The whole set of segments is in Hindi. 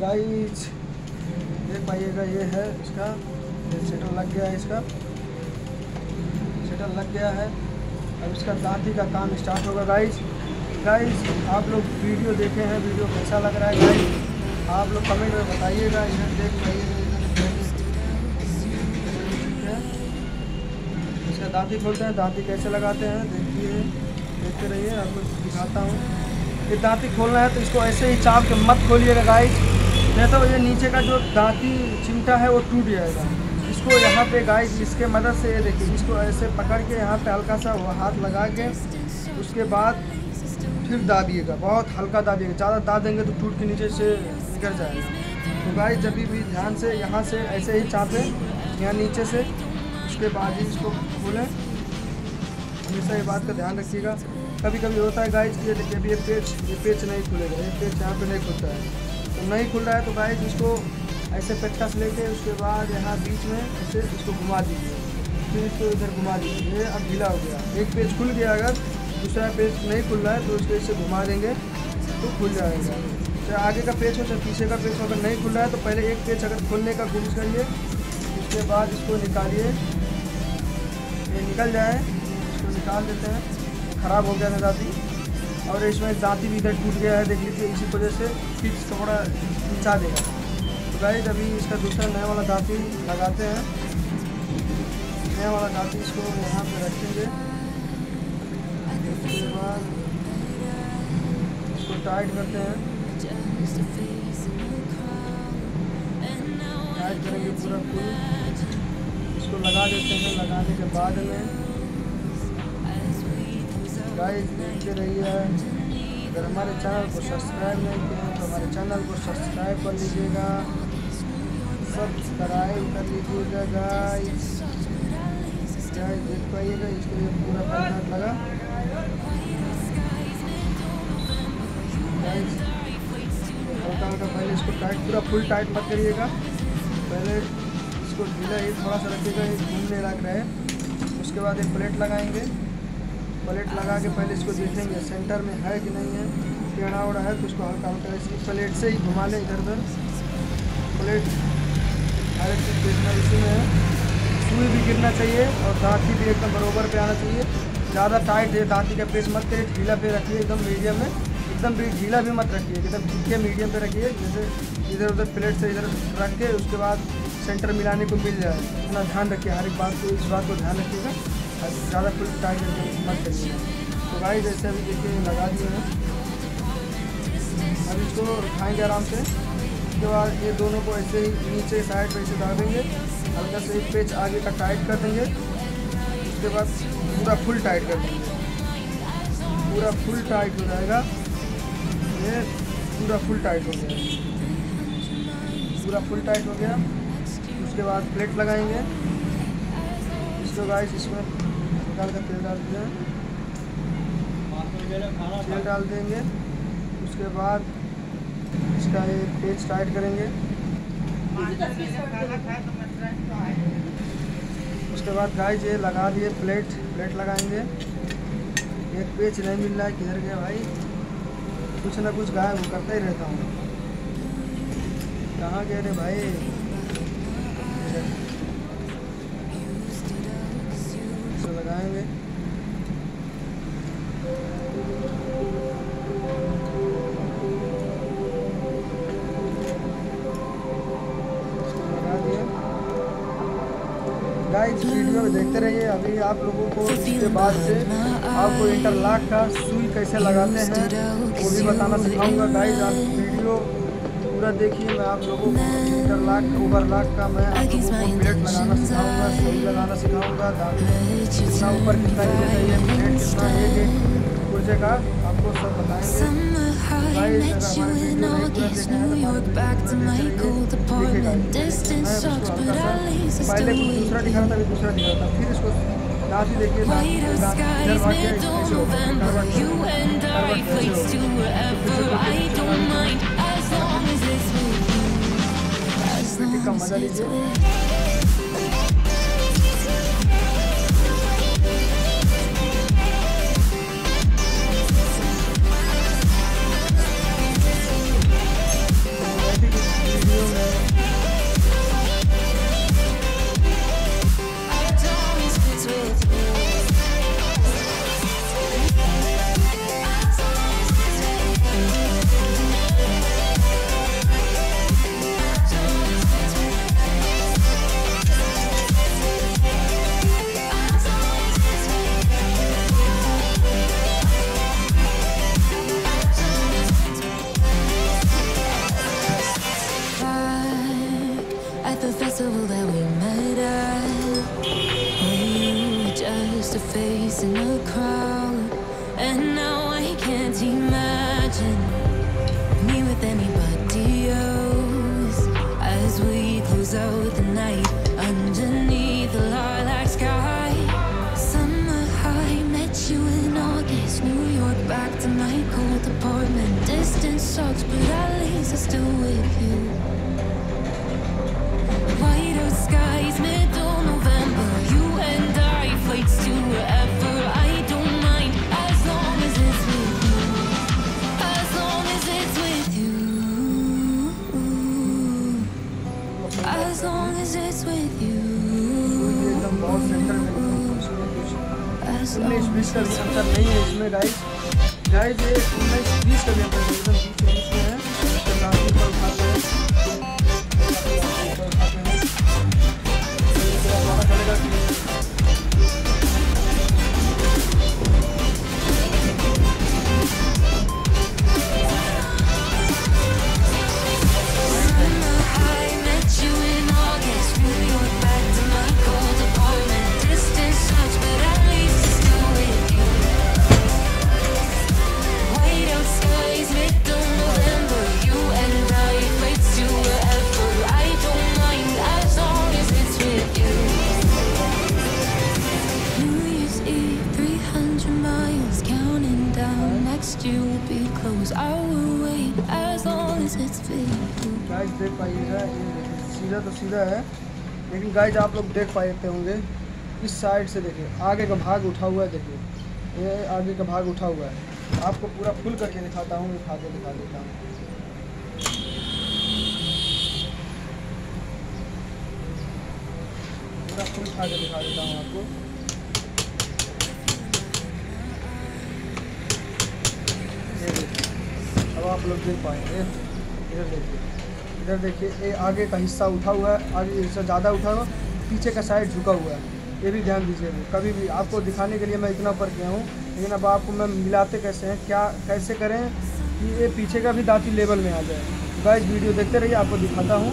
गाइस देख पाइएगा, ये है इसका। ये सेटर लग गया है इसका। सेटर लग गया है। अब इसका दांती का काम स्टार्ट होगा गाइस गाइस आप लोग वीडियो देखे हैं वीडियो कैसा लग रहा है गाइस आप लोग कमेंट में बताइएगा, इधर देख पाइएगा इसका दांती खोलते हैं, दांती कैसे लगाते हैं, देखिए, देखते रहिए, आपको दिखाता हूँ। ये दांती खोलना है तो इसको ऐसे ही चाप के मत खोलिएगा गाइस नहीं तो ये नीचे का जो दांती चिमटा है वो टूट जाएगा। इसको यहाँ पे गाय इसके मदद से ये देखिए, इसको ऐसे पकड़ के यहाँ पे हल्का सा वो हाथ लगा के उसके बाद फिर दाबिएगा, बहुत हल्का दाबिएगा। ज़्यादा दाब देंगे तो टूट के नीचे से निकल जाएगा। तो गाय जब भी ध्यान से यहाँ से ऐसे ही चापें, यहाँ नीचे से, उसके बाद ही इसको खोलें। हमेशा ये बात का ध्यान रखिएगा। कभी कभी होता है गाइस ये देखिए अभी ये पेच ये पेच नहीं खुलेगा, ये पेच यहाँ पे नहीं खुलता है। तो नहीं खुल रहा है तो गाइस इसको ऐसे पेचकस लेके उसके बाद यहाँ बीच में ऐसे इसको घुमा दीजिए। फिर इसको इधर घुमा दीजिए। अब ढीला हो गया। एक पेज खुल गया अगर, दूसरा पेज नहीं खुल रहा है तो इसको इससे घुमा देंगे तो खुल जाएगा। चाहे आगे का पेज हो, चाहे पीछे का पेज हो, अगर नहीं खुल रहा है तो पहले एक पेज अगर खोलने का कोशिश करिए, उसके बाद इसको निकालिए। ये निकल जाए, इसको निकाल देते हैं। ख़राब हो गया था दांती और इसमें दांती भी इधर टूट गया है, देख लीजिए, इसी वजह से फिक्स थोड़ा खिंचा देगा तो गाइज़ अभी इसका दूसरा नया वाला दांती लगाते हैं। नया वाला दांती इसको यहाँ पर रखेंगे। उसके बाद इसको टाइट करते हैं। टाइट करेंगे पूरा फुल इसको लगा देते हैं लगाने के बाद में गाइस देखते रहिए। अगर हमारे चैनल को सब्सक्राइब नहीं किए तो हमारे चैनल को सब्सक्राइब कर लीजिएगा। सब्सक्राइब कर लीजिएगा गाइस गाइस देख पाइएगा, इसके लिए पूरा मेहनत लगा। हल्का हल्का पहले इसको टाइट पूरा फुल टाइट मत करिएगा। पहले इसको ढीला ही थोड़ा सा रखिएगा, ये घूमने लग रहा। है उसके बाद एक प्लेट लगाएँगे। प्लेट लगा के पहले इसको देखेंगे। सेंटर में है कि नहीं है? टेढ़ा उड़ा है तो उसको हल्का हल्का इसी प्लेट से ही घुमा लें इधर उधर। प्लेट हर एक चीज़ देखना इसी में है। सुई भी गिरना चाहिए और दाँती भी एकदम बरोबर पे आना चाहिए। ज़्यादा टाइट है, दांती का पेस मत करिए, ढीला पे रखिए एकदम मीडियम में। एकदम भी ढीला भी मत रखिए, एकदम ठीक मीडियम पे रखिए, जैसे इधर उधर प्लेट से इधर रख के उसके बाद सेंटर मिलाने को मिल जाए। इतना ध्यान रखिए, हर एक बात को, इस बात को ध्यान रखिएगा। ज़्यादा फुल टाइट मत करिए तो गाइस जैसे अभी देखिए, लगा दिए हैं। अब इसको उठाएँगे आराम से। उसके बाद ये दोनों को ऐसे ही नीचे साइड पे ऐसे डालेंगे हल्का से एक पेच आगे का टाइट कर देंगे। उसके बाद पूरा फुल टाइट कर देंगे। पूरा फुल टाइट हो जाएगा। ये पूरा फुल टाइट हो गया। पूरा फुल टाइट हो गया। उसके बाद प्लेट लगाएँगे। इसको गाइस इसमें निकाल कर तेल डाल दिया। तेल डाल देंगे। उसके बाद इसका ये पेज टाइट करेंगे। उसके बाद गाइस ये लगा दिए प्लेट प्लेट लगाएँगे। एक पेज नहीं मिल रहा है, किधर गया भाई? कुछ ना कुछ गायब करता ही रहता हूँ। कहाँ गए रे भाई? लगाएँगे। गाइस वीडियो में देखते रहिए। अभी आप लोगों को इसके बाद से आपको इंटरलॉक का सुई कैसे लगाते हैं, वो भी बताना सिखाऊँगा। गाइस आप वीडियो पूरा देखिए मैं आप लोगों को इंटरलॉक ओवरलॉक का मैं आप लोगों को प्लेट लगाना सिखाऊँगा सुई लगाना सिखाऊँगा कितना ऊपर कितना नीचे चाहिए प्लेट कितना एक एक पुर्जे का आपको सब बताएँगे। पहले कुछ दूसरा दिखा रहा back to my cold apartment. Distance sucks, but at least I'm still with you. Whiter skies, middle November. You and I, flights to wherever. I don't mind as long as it's with you. As long as it's with you. As long as it's with you. As long as it's with you. इसमें स्पेशल सेंटर नहीं है इसमें गाइस भी अंतर है एकदम बीच में इसमें है सीधा है। लेकिन गाइस आप लोग देख पाते होंगे, इस साइड से देखिए, आगे का भाग उठा हुआ है, देखिए। ये आगे का भाग उठा हुआ है। आपको पूरा फुल करके दिखाता हूँ उठा के दिखा देता हूँ पूरा फुल उठा के दिखा देता हूँ आपको। ये अब आप लोग देख पाएँगे। इधर देखिए। इधर देखिए, ये आगे का हिस्सा उठा हुआ है, आगे हिस्सा ज़्यादा उठा हुआ, पीछे का साइड झुका हुआ है। ये भी ध्यान दीजिए कभी भी आपको दिखाने के लिए मैं इतना ऊपर गया हूँ, लेकिन अब आपको मैं मिलाते कैसे हैं, क्या, कैसे करें कि ये पीछे का भी दाँती लेवल में आ जाए। गाइस वीडियो देखते रहिए, आपको दिखाता हूँ।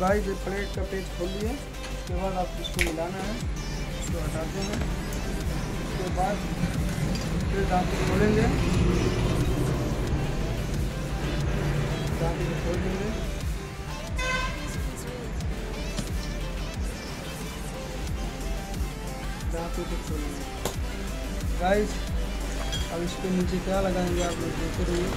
गाइस प्लेट का पेज खोल लिए, उसके बाद आप इसको मिलाना है, इसको हटाते हैं। उसके बाद फिर दांत खोलेंगे। खोल देंगे दांत को खोलेंगे। गाइस अब इसके नीचे क्या लगाएँगे आप लोग देखते रहिए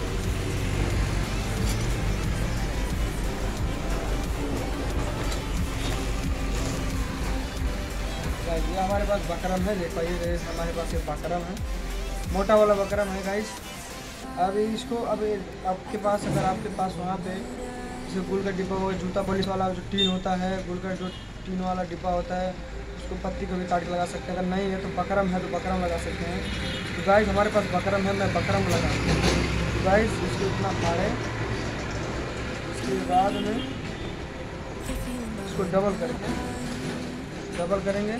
ये हमारे पास बकरम है, देखो ये हमारे पास ये बकरम है। मोटा वाला बकरम है गाइस अब इसको, अब आपके पास, अगर आपके पास वहाँ पे जैसे गुल का डिब्बा हो जूता पॉलिश वाला जो टीन होता है गुल का जो टीन वाला डिब्बा होता है, उसको पत्ती को भी काट के लगा सकते हैं। अगर नहीं है तो बकरम है तो बकरम लगा सकते हैं। तो गाइस हमारे पास बकरम है, मैं बकरम लगा तो गाइस इसको इतना फाड़े। उसके बाद में इसको डबल करेंगे। डबल करेंगे।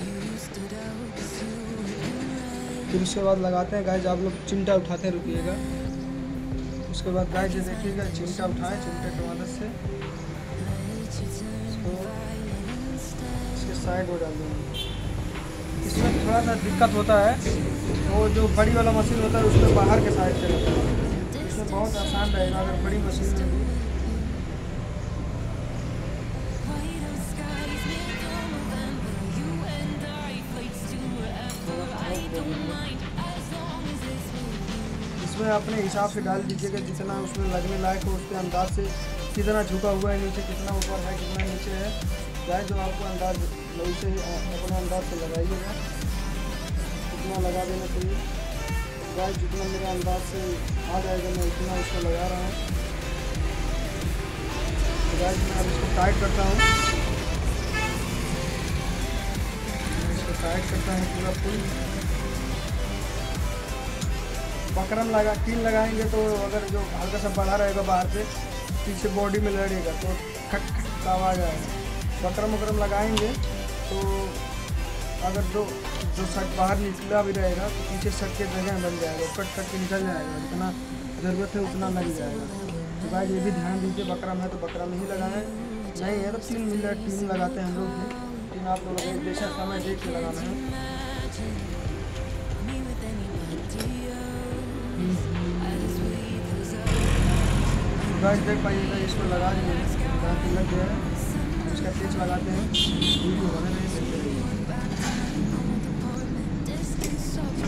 फिर उसके बाद लगाते हैं गाइस आप लोग चिमटा उठाते हैं रुकिएगा। उसके बाद गाइस ये देखिएगा, चिमटा उठाएँ, चिमटे की मदद से। साइड में डाल देंगे। इसमें थोड़ा सा दिक्कत होता है, वो जो बड़ी वाला मशीन होता है उसमें बाहर के साइड से है इसमें बहुत आसान रहेगा, अगर बड़ी मशीन इसमें अपने हिसाब से डाल दीजिएगा जितना उसमें लगने लायक हो उसके अंदाज से कितना झुका हुआ है नीचे, कितना ऊपर है, कितना नीचे है। चाहे जो आपको अंदाज ही अपने अंदाज से लगाइएगा। कितना लगा देना चाहिए। गाय जितना मेरे अंदाज से आ जाएगा, मैं उतना उसको लगा रहा हूँ। अब इसको टाइट करता हूँ। टाइट करता हूँ पूरा फुल बकरम लगा टीन लगाएँगे तो अगर जो हल्का सा बड़ा रहेगा बाहर से, पीछे बॉडी में लड़ेगा तो खट खट आवाज़ आएगा बकरम वकरम लगाएँगे तो अगर जो जो शर्ट बाहर निकला भी रहेगा तो पीछे शर्ट के जगह बन जाएगा, कट कट के निकल जाएगा, जितना ज़रूरत है उतना लग जाएगा। तो भाई ये भी ध्यान दीजिए बकरम है तो बकरम ही लगाएँ। नहीं है तो तीन मिनट टीन लगाते हैं हम लोग भी। टीन आप लोग जैसा समय देख के लगाना है। गाइस देख पाइएगा इसको लगा दिए लग गया है। इसका पेच लगाते हैं वीडियो बने नहीं सकते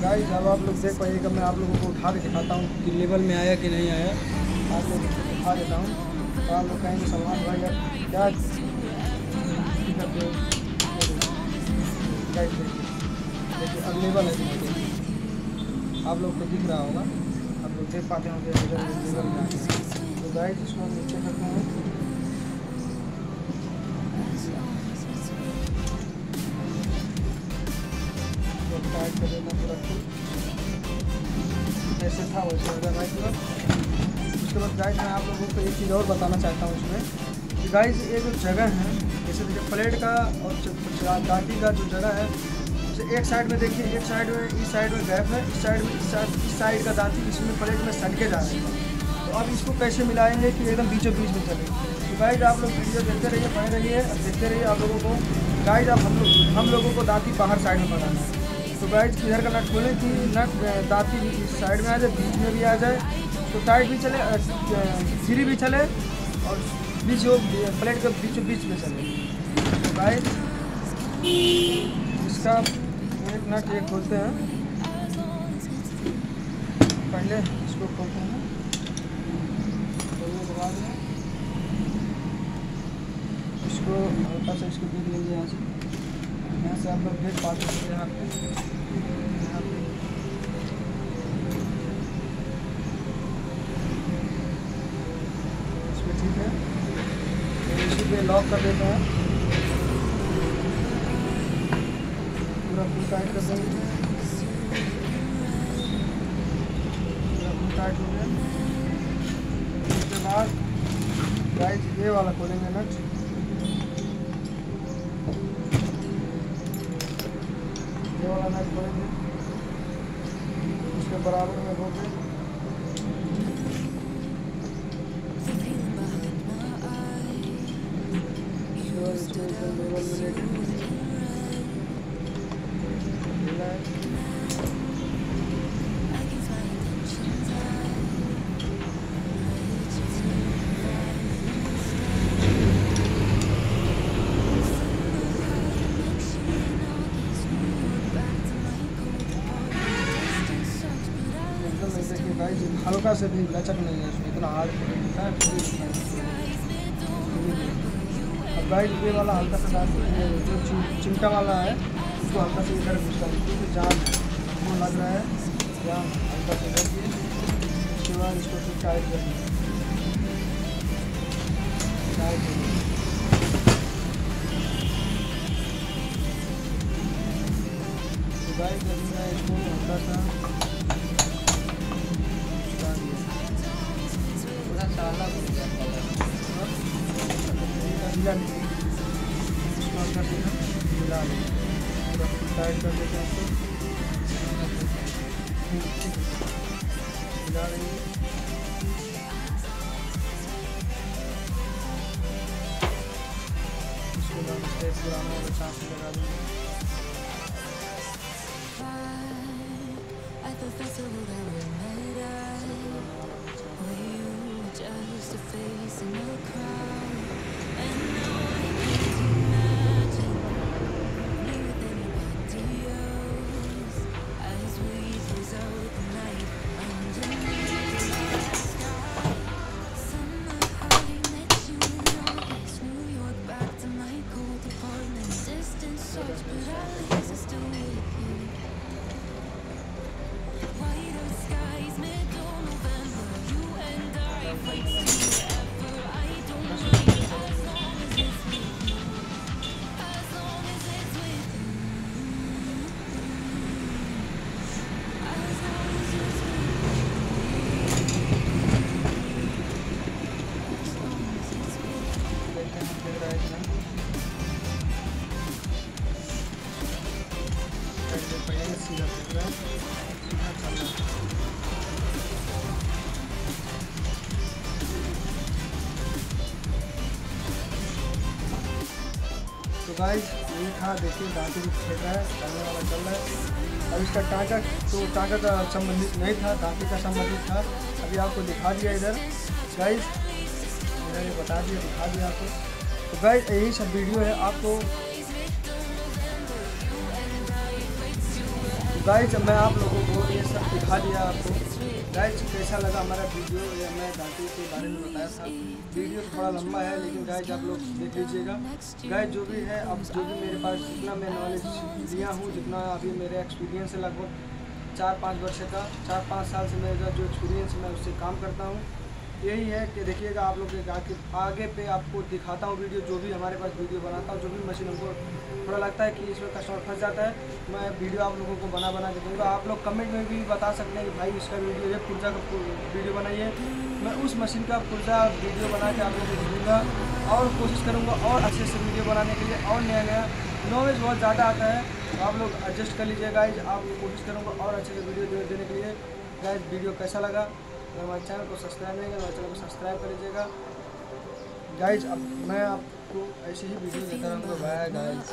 गाइस अब आप लोग देख पाइएगा, मैं आप लोगों को उठा के दिखाता हूँ कि लेवल में आया कि नहीं आया। आप लोग उठा देता हूँ। तो आप लोग कहेंगे, सलमान भाई क्या देखिए देखिए अवेलेबल है आप लोग को दिख रहा होगा। आप लोग देख पाते होंगे गाइड इसको हम नीचे कर पूरा जैसे था वैसे हो जाएगा पूरा उसके बाद गाइड मैं आप लोगों को एक चीज़ और बताना चाहता हूँ इसमें कि गाइज़ ये जो जगह है जैसे देखिए प्लेट का और च- का जो जगह है जैसे एक साइड में देखिए, एक साइड में इस साइड में गैप है, इस साइड में, इस साइड का दांती इसमें प्लेट में सटके जा रहे हैं। अब इसको कैसे मिलाएँगे कि एकदम बीचों बीच में चले? तो गाइड आप लोग वीडियो देखते रहिए, बने रहिए देखते रहिए आप लोगों को। गाइड आप हम लोग, हम लोगों को दांती बाहर साइड में बनाना है। तो गाइड इधर का नट खोलें, कि नट दांती साइड में आ जाए, बीच में भी आ जाए। तो टाइट भी चले फ्री भी चले, और बीच वो प्लेट के बीचों बीच में चले। तो गाइड इसका एक नट ये खोलते हैं। पहले इसको खोलते हैं। ये दबा इसको हल्का सा इसको लीजिए यहाँ से। यहाँ से आप लोग यहाँ पे। यहाँ ठीक है। इसी पे लॉक कर देते हैं। पूरा फुल टाइट कर देंगे। पूरा फुल टाइट हो गया। बाद गाइस ये वाला खोलेंगे नट ये वाला नट खोलेंगे उसके बराबर में होंगे से भी लचक नहीं है इसमें इतना हार्ड है अब गाइस ये वाला हल्का सा डाल ये जो चिमटा वाला है, उसको हल्का से इधर घुसता है क्योंकि जहाँ वो लग रहा है यहाँ हल्का से दिए उसके बाद इसको फिर टाइट कर दिए टाइट कर तो गाइस अभी मैं इसको हल्का सा। पूरा काला हो गया colour face and no crowd guys ये था, देखिए, दांती भी फेंक रहा है चलने वाला चल रहा है। अब इसका टाँका तो टाँका का संबंधित नहीं था, दांती का संबंधित था। अभी आपको दिखा दिया इधर। गाइस मैंने बता दिया, दिखा दिया आपको। तो गाइस यही सब वीडियो है आपको। गाइस मैं आप लोगों को ये सब दिखा दिया आपको। गाइज़ कैसा लगा हमारा वीडियो या मैं घाटी के बारे में बताया था? वीडियो थोड़ा लंबा है, लेकिन गाइज़ आप लोग देख लीजिएगा। गाइज़ जो भी है, अब जो भी मेरे पास जितना मैं नॉलेज लिया हूँ, जितना अभी मेरे एक्सपीरियंस है लगभग चार पाँच वर्ष का चार पाँच साल से मेरा जो एक्सपीरियंस है, मैं उससे काम करता हूँ। यही है कि देखिएगा आप लोग के आगे आगे पे आपको दिखाता हूँ वीडियो, जो भी हमारे पास वीडियो बनाता हूँ, जो भी मशीन हमको थोड़ा लगता है कि इसमें कस्टमर फंस जाता है, मैं वीडियो आप लोगों को बना बना के दूँगा। आप लोग कमेंट में भी बता सकते हैं कि भाई इसका वीडियो है, पुर्जा का वीडियो बनाइए। मैं उस मशीन का पुर्जा वीडियो बना के आप लोगों को दूँगा और कोशिश करूँगा और अच्छे से वीडियो बनाने के लिए और नया नया नॉलेज बहुत ज़्यादा आता है। आप लोग एडजस्ट कर लीजिए गाइज़ आप कोशिश करूँगा और अच्छे से वीडियो देने के लिए। गाइज़ वीडियो कैसा लगा? अगर हमारे चैनल को सब्सक्राइब नहीं किया हमारे चैनल को सब्सक्राइब कर लीजिएगा गाइज़ अब मैं आपको ऐसे ही वीडियो देता रहूँगा। Bye guys